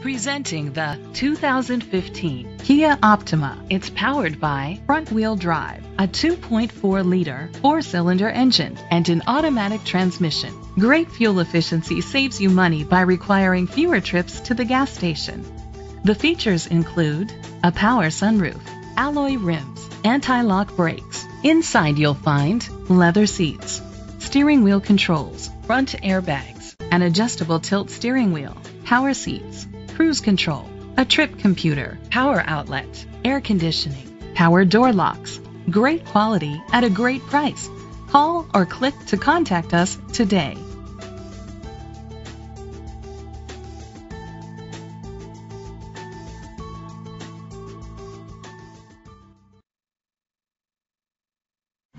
Presenting the 2015 Kia Optima. It's powered by front-wheel drive, a 2.4-liter four-cylinder engine, and an automatic transmission. Great fuel efficiency saves you money by requiring fewer trips to the gas station. The features include a power sunroof, alloy rims, anti-lock brakes. Inside you'll find leather seats, steering wheel controls, front airbags, an adjustable tilt steering wheel, power seats, cruise control, a trip computer, power outlet, air conditioning, power door locks. Great quality at a great price. Call or click to contact us today.